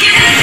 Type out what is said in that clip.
Get!